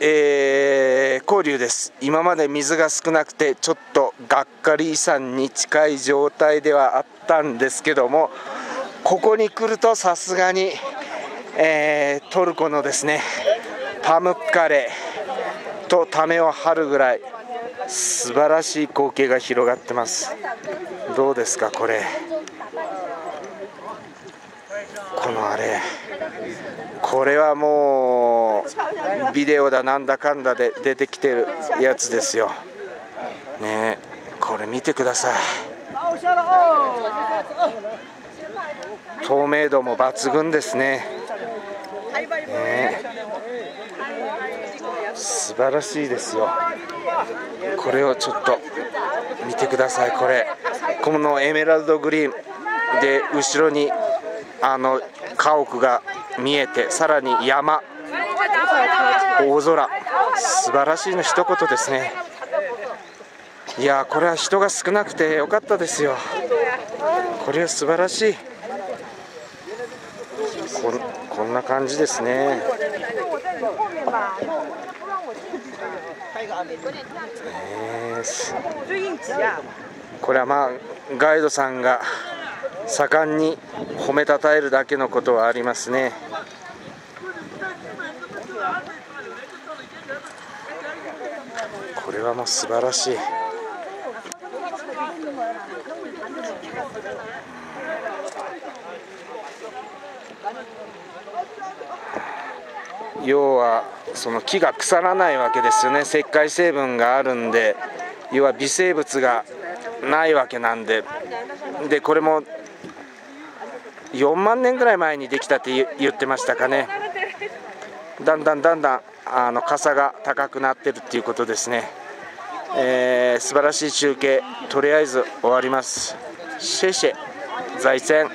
えー、交流です。今まで水が少なくてちょっとがっかり遺産に近い状態ではあったんですけどもここに来るとさすがに、えー、トルコのですねパムッカレとためを張るぐらい素晴らしい光景が広がってます。どうですかこれ。このあれ。これはもうビデオだなんだかんだで出てきてるやつですよ。ねこれ見てください。透明度も抜群ですね。ね素晴らしいですよ。これをちょっと見てください。これこのエメラルドグリーンで後ろにあの家屋が見えてさらに山。大空。素晴らしいの一言ですね。いやこれは人が少なくてよかったですよ。これは素晴らしい。ここんな感じですね。えー、これはまあガイドさんが盛んに褒めたたえるだけのことはありますね。これはもう素晴らしい。要はその木が腐らないわけですよね。石灰成分があるんで要は微生物がないわけなんで。でこれも4万年ぐらい前にできたって言ってましたかね。だんだんだんだんあの傘が高くなってるっていうことですね、えー、素晴らしい中継とりあえず終わります。シェシェ在前。